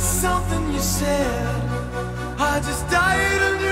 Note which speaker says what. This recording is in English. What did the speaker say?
Speaker 1: something you said. I just died on.